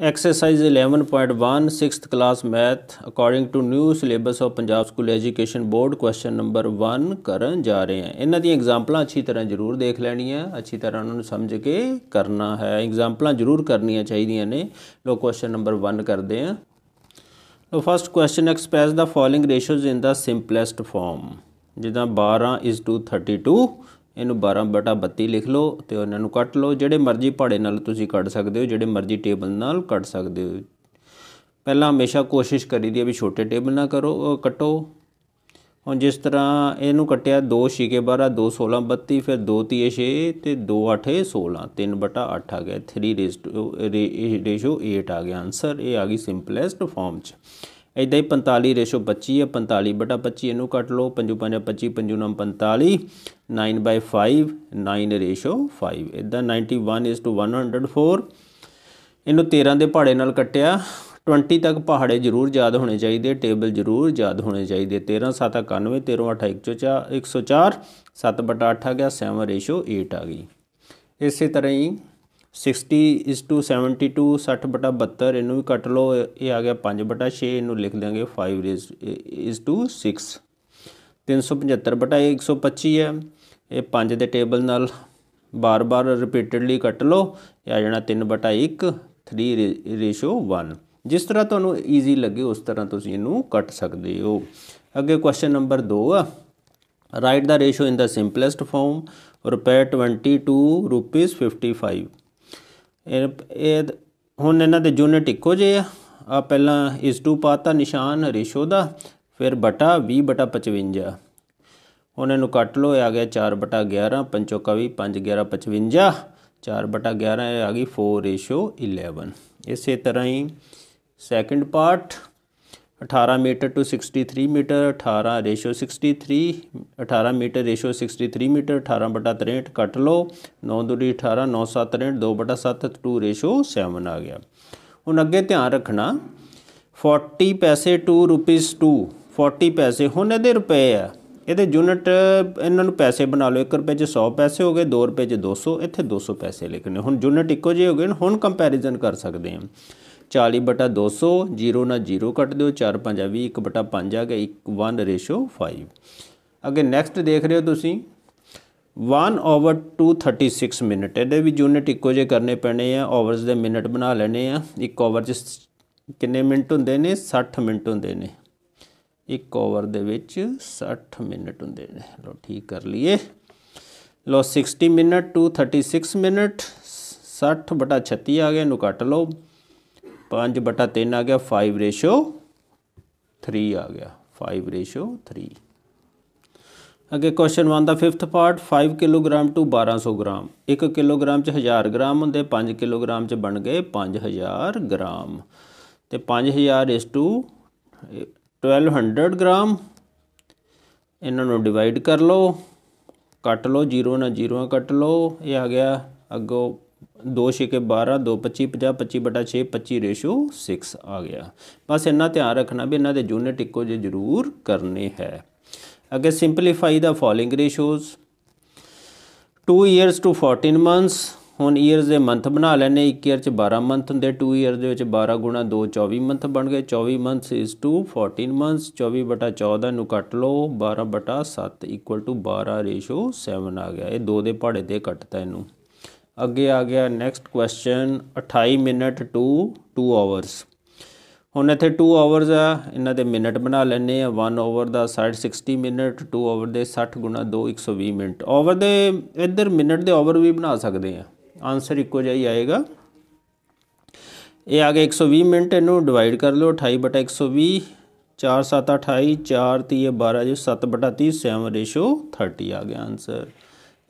Exercise 11.1 6th class math, according to new syllabus of Punjab School Education Board, question number 1 ਕਰਨ ਜਾ ਰਹੇ ਹਾਂ। ਇਹਨਾਂ ਦੀਆਂ ਐਗਜ਼ਾਮਪਲਾਂ ਅੱਛੀ ਤਰ੍ਹਾਂ ਜ਼ਰੂਰ ਦੇਖ ਲੈਣੀਆਂ, ਅੱਛੀ ਤਰ੍ਹਾਂ ਉਹਨਾਂ ਨੂੰ ਸਮਝ ਕੇ ਕਰਨਾ ਹੈ। ਐਗਜ਼ਾਮਪਲਾਂ ਜ਼ਰੂਰ ਕਰਨੀਆਂ ਚਾਹੀਦੀਆਂ ਨੇ। ਲੋ ਕੁਐਸਚਨ ਨੰਬਰ 1 ਕਰਦੇ ਹਾਂ। ਲੋ first question express the following ratios in the simplest form ਜਿੱਦਾਂ 12 32 ਇਹਨੂੰ 12 ਬਟਾ 32 ਲਿਖ ਲਓ ਤੇ ਉਹਨਾਂ ਨੂੰ ਕੱਟ ਲਓ। ਜਿਹੜੇ ਮਰਜ਼ੀ ਪਹਾੜੇ ਨਾਲ ਤੁਸੀਂ ਕੱਢ ਸਕਦੇ ਹੋ, ਜਿਹੜੇ ਮਰਜ਼ੀ ਟੇਬਲ ਨਾਲ ਕੱਢ ਸਕਦੇ ਹੋ। ਪਹਿਲਾਂ ਹਮੇਸ਼ਾ ਕੋਸ਼ਿਸ਼ ਕਰੀਦੀ ਹੈ ਵੀ ਛੋਟੇ ਟੇਬਲ ਨਾਲ ਕਰੋ ਕੱਟੋ। ਹੁਣ ਜਿਸ ਤਰ੍ਹਾਂ ਇਹਨੂੰ ਕੱਟਿਆ 2 ਛਿਕੇ 12 2 16 32 ਫਿਰ 2 ਤੀਏ 6 ਤੇ 2 8 16 3 ਬਟਾ 8 ਆ ਗਿਆ। 3 ਰੇਸ਼ੋ 8 ਆ ਗਿਆ। ਆਨਸਰ ਇਹ ਆ ਗਈ ਸਿੰਪਲੈਸਟ ਫਾਰਮ ਚ। ਇਦਾਂ ਹੀ 45 ਰੇਸ਼ੋ 25 ਹੈ 45 ਬਟਾ 25 ਇਹਨੂੰ ਕੱਟ ਲਓ 5 5 25 5 9 45 9 ਬਾਈ 5 9 ਰੇਸ਼ੋ 5 ਇਦਾਂ 91 is to 104 ਇਹਨੂੰ 13 ਦੇ ਪਹਾੜੇ ਨਾਲ ਕੱਟਿਆ 20 ਤੱਕ ਪਹਾੜੇ ਜ਼ਰੂਰ ਯਾਦ ਹੋਣੇ ਚਾਹੀਦੇ ਟੇਬਲ ਜ਼ਰੂਰ ਯਾਦ ਹੋਣੇ ਚਾਹੀਦੇ। 13 7 91 13 8 104 7 ਬਟਾ 8 ਆ ਗਿਆ 7 ਰੇਸ਼ੋ 8 ਆ ਗਈ। ਇਸੇ ਤਰ੍ਹਾਂ ਹੀ 60 is to 72 60 ਬਟਾ 72 ਇਹਨੂੰ ਵੀ ਕੱਟ ਲਓ ਇਹ ਆ ਗਿਆ 5 ਬਟਾ 6 ਇਹਨੂੰ ਲਿਖ ਦਾਂਗੇ 5 is to 6 375 ਬਟਾ 125 ਹੈ ਇਹ 5 ਦੇ ਟੇਬਲ ਨਾਲ ਬਾਰ-ਬਾਰ ਰਿਪੀਟਡਲੀ ਕੱਟ ਲਓ ਇਹ ਆ ਜਾਣਾ 3 ਬਟਾ 1 3 ਰੇਸ਼ੋ 1 ਜਿਸ ਤਰ੍ਹਾਂ ਤੁਹਾਨੂੰ ਈਜ਼ੀ ਲੱਗੇ ਉਸ ਤਰ੍ਹਾਂ ਤੁਸੀਂ ਇਹਨੂੰ ਕੱਟ ਸਕਦੇ ਹੋ ਅੱਗੇ ਕੁਐਸਚਨ ਨੰਬਰ 2 ਆ write the ratio in the simplest form ਰੁਪਏ 22 ਰੁਪੀਸ 55 ਇਹ ਇਹ ਹੁਣ ਇਹਨਾਂ ਦੇ ਯੂਨਿਟ ਇੱਕੋ ਜਿਹੇ ਆ। ਆ ਪਹਿਲਾਂ ਇਸ ਟੂ ਪਾਤਾ ਨਿਸ਼ਾਨ ਰੇਸ਼ੋ ਦਾ, ਫਿਰ ਬਟਾ 20 ਬਟਾ 55 ਹੁਣ ਇਹਨੂੰ ਕੱਟ ਲਓ ਆ ਗਿਆ 4 ਬਟਾ 11 ਪੰਚੋਕਾ 20 5 11 55 4 ਬਟਾ 11 ਆ ਗਈ 4 ਰੇਸ਼ੋ 11 ਇਸੇ ਤਰ੍ਹਾਂ ਹੀ second part 18 metre to 63 metre 18 ratio 63 18 metre ratio 63 metre 18 ਬਟਾ 63 ਕੱਟ ਲਓ 9 ਦੂਰੀ 18 9 7 63 2 ਬਟਾ 7 2 ਰੇਸ਼ੋ 7 ਆ ਗਿਆ। ਹੁਣ ਅੱਗੇ ਧਿਆਨ ਰੱਖਣਾ 40 ਪੈਸੇ 2 ਰੁਪੀਸ 2 40 ਪੈਸੇ, ਹੁਣ ਇਹਦੇ ਰੁਪਏ ਆ। ਇਹਦੇ ਯੂਨਿਟ ਇਹਨਾਂ ਨੂੰ ਪੈਸੇ ਬਣਾ ਲਓ 1 ਰੁਪਏ 'ਚ 100 ਪੈਸੇ ਹੋ ਗਏ 2 ਰੁਪਏ 'ਚ 200 ਇੱਥੇ 200 ਪੈਸੇ ਲਿਖਣੇ। ਹੁਣ ਯੂਨਿਟ ਇੱਕੋ ਜਿਹੇ ਹੋ ਗਏ, ਹੁਣ ਕੰਪੈਰੀਜ਼ਨ ਕਰ ਸਕਦੇ ਹਾਂ। 40 ਬਟਾ 200 0 ਨਾਲ 0 ਕੱਟ ਦਿਓ 4 5 20 1 ਬਟਾ 5 ਆ ਗਿਆ 1 1 ਰੇਸ਼ੋ 5 ਅੱਗੇ ਨੈਕਸਟ ਦੇਖ ਰਹੇ ਹੋ ਤੁਸੀਂ। 1 ਓਵਰ 236 ਮਿੰਟ ਇਹਦੇ ਵੀ ਯੂਨਿਟ ਇੱਕੋ ਜਿਹੇ ਕਰਨੇ ਪੈਣੇ ਆ ਓਵਰਸ ਦੇ ਮਿੰਟ ਬਣਾ ਲੈਣੇ ਆ। ਇੱਕ ਓਵਰ 'ਚ ਕਿੰਨੇ ਮਿੰਟ ਹੁੰਦੇ ਨੇ? 60 ਮਿੰਟ ਹੁੰਦੇ ਨੇ। ਇੱਕ ਓਵਰ ਦੇ ਵਿੱਚ 60 ਮਿੰਟ ਹੁੰਦੇ ਨੇ। ਲੋ ਠੀਕ ਕਰ ਲਈਏ। ਲੋ 60 ਮਿੰਟ ਟੂ 36 ਮਿੰਟ 60 ਬਟਾ 36 ਆ ਗਿਆ, ਇਹਨੂੰ ਕੱਟ ਲਓ। 5 ਬਟਾ 3 ਆ ਗਿਆ 5 ਰੇਸ਼ੋ 3 ਆ ਗਿਆ 5 ਰੇਸ਼ੋ 3 ਅੱਗੇ ਕੁਐਸਚਨ 1 ਦਾ 5th part 5 kilogram to 1200 gram. 1 kilogram ਚ 1000 ਗ੍ਰਾਮ ਹੁੰਦੇ 5 ਕਿਲੋਗ੍ਰਾਮ ਚ ਬਣ ਗਏ 5000 ਗ੍ਰਾਮ। ਤੇ 5000 ਇਸ ਟੂ 1200 ਗ੍ਰਾਮ। ਇਹਨਾਂ ਨੂੰ ਡਿਵਾਈਡ ਕਰ ਲਓ, ਕੱਟ ਲਓ 0 ਨਾਲ 0 ਕੱਟ ਲਓ, ਇਹ ਆ ਗਿਆ ਅੱਗੋਂ 2 ਛਿਕੇ 12 2 25 50 25 ਬਟਾ 6 25 ਰੇਸ਼ੋ 6 ਆ ਗਿਆ। ਬਸ ਇੰਨਾ ਧਿਆਨ ਰੱਖਣਾ ਵੀ ਇਹਨਾਂ ਦੇ ਯੂਨਿਟ ਇੱਕੋ ਜਿਹੇ ਜ਼ਰੂਰ ਕਰਨੇ ਹੈ। ਅੱਗੇ simplify the following ratios 2 years to 14 months ਹੁਣ ਇਅਰਸ ਦੇ ਮੰਥ ਬਣਾ ਲੈਣੇ ਇੱਕ ਇਅਰ ਚ 12 ਮੰਥ ਹੁੰਦੇ 2 ਇਅਰ ਦੇ ਵਿੱਚ 12 ਗੁਣਾ 2 24 ਮੰਥ ਬਣ ਗਏ। 24 ਮੰਥਸ ਇਜ਼ ਟੂ 14 ਮੰਥਸ 24 ਬਟਾ 14 ਨੂੰ ਕੱਟ ਲਓ। 12 ਬਟਾ 7 ਇਕੁਅਲ ਟੂ 12 ਰੇਸ਼ੋ 7 ਆ ਗਿਆ। ਇਹ ਦੋ ਦੇ ਪਹਾੜੇ ਤੇ ਕੱਟਤਾ ਇਹਨੂੰ। ਅੱਗੇ ਆ ਗਿਆ next question 28 minute to 2 hours ਹੁਣ ਇੱਥੇ 2 ਆਵਰਸ ਆ, ਇਹਨਾਂ ਦੇ ਮਿੰਟ ਬਣਾ ਲੈਣੇ ਆ। 1 ਓਵਰ ਦਾ ਸਾਈਡ 60 ਮਿੰਟ 2 ਓਵਰ ਦੇ 60 ਗੁਣਾ 2 120 ਮਿੰਟ। ਓਵਰ ਦੇ ਇੱਧਰ ਮਿੰਟ ਦੇ ਓਵਰ ਵੀ ਬਣਾ ਸਕਦੇ ਆ। ਆਨਸਰ ਇੱਕੋ ਜਿਹਾ ਹੀ ਆਏਗਾ। ਇਹ ਆ ਗਿਆ 120 ਮਿੰਟ, ਇਹਨੂੰ ਡਿਵਾਈਡ ਕਰ ਲਓ। 28 ਬਟਾ 120 4 7 28 4 30 12 ਜੀ 7 ਬਟਾ 30 7 ਰੇਸ਼ੋ 30 ਆ ਗਿਆ ਆਨਸਰ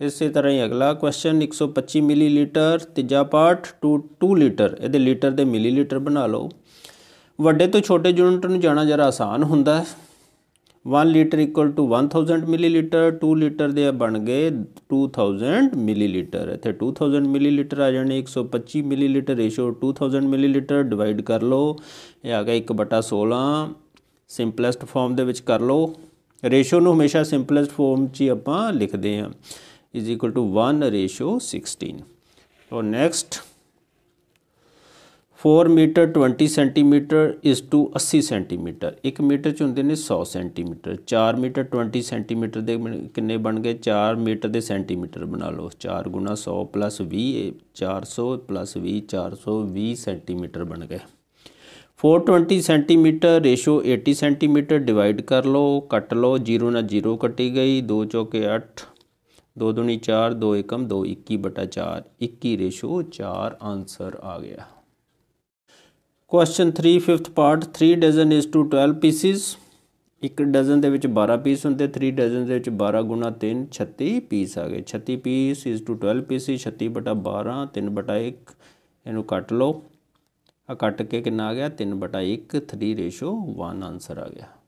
ਇਸੇ ਤਰ੍ਹਾਂ ਹੀ ਅਗਲਾ ਕੁਐਸਚਨ 125 ਮਿਲੀਲੀਟਰ ਤੀਜਾ ਪਾਰਟ 2 2 ਲੀਟਰ ਇਹਦੇ ਲੀਟਰ ਦੇ ਮਿਲੀਲੀਟਰ ਬਣਾ ਲਓ। ਵੱਡੇ ਤੋਂ ਛੋਟੇ ਯੂਨਿਟ ਨੂੰ ਜਾਣਾ ਜਰਾ ਆਸਾਨ ਹੁੰਦਾ ਹੈ। 1 litre equal to 1000 millilitre 2 litre ਦੇ ਬਣ ਗਏ 2000 ਮਿਲੀਲੀਟਰ। ਇੱਥੇ 2000 ਮਿਲੀਲੀਟਰ ਆ ਜਾਣੇ 125 ਮਿਲੀਲੀਟਰ ਰੇਸ਼ੋ 2000 ਮਿਲੀਲੀਟਰ ਡਿਵਾਈਡ ਕਰ ਲਓ। ਇਹ ਆ ਗਿਆ 1/16 ਸਿੰਪਲੈਸਟ ਫਾਰਮ ਦੇ ਵਿੱਚ ਕਰ ਲਓ। ਰੇਸ਼ੋ ਨੂੰ ਹਮੇਸ਼ਾ ਸਿੰਪਲੈਸਟ ਫਾਰਮ 'ਚ ਹੀ ਆਪਾਂ ਲਿਖਦੇ ਹਾਂ। Is equal to 1 ratio 16 so, next 4 metre 20 centimetre is to 80 centimetre 1 metre ਚ ਹੁੰਦੇ ਨੇ 100 ਸੈਂਟੀਮੀਟਰ 4 ਮੀਟਰ 20 ਸੈਂਟੀਮੀਟਰ ਦੇ ਕਿੰਨੇ ਬਣ ਗਏ 4 ਮੀਟਰ ਦੇ ਸੈਂਟੀਮੀਟਰ ਬਣਾ ਲਓ 4 ਗੁਣਾ 100 ਪਲੱਸ 20 ਇਹ 400 ਪਲੱਸ 20 420 ਸੈਂਟੀਮੀਟਰ ਬਣ ਗਏ 420 ਸੈਂਟੀਮੀਟਰ ਰੇਸ਼ੋ 80 ਸੈਂਟੀਮੀਟਰ ਡਿਵਾਈਡ ਕਰ ਲਓ ਕੱਟ ਲਓ 0 ਨਾਲ 0 ਕੱਟੀ ਗਈ 2 ਚੌਕੇ 8 2 ਦੁਨੀ 4 2 ਏਕਮ 2 21 ਬਟਾ 4 21 ਰੇਸ਼ੋ 4 ਆਨਸਰ ਆ ਗਿਆ। Question 3 fifth part 3 dozen is to 12 pieces ਇੱਕ ਡਜ਼ਨ ਦੇ ਵਿੱਚ 12 ਪੀਸ ਹੁੰਦੇ 3 ਡਜ਼ਨ ਦੇ ਵਿੱਚ 12 ਗੁਣਾ 3 36 ਪੀਸ ਆ ਗਏ। 36 ਪੀਸ ਇਜ਼ ਟੂ 12 ਪੀਸਿਸ 36 ਬਟਾ 12 3 ਬਟਾ 1 ਇਹਨੂੰ ਕੱਟ ਲਓ। ਆ ਕੱਟ ਕੇ ਕਿੰਨਾ ਆ ਗਿਆ? 3 ਬਟਾ 1 3 ਰੇਸ਼ੋ 1 ਆਨਸਰ ਆ ਗਿਆ।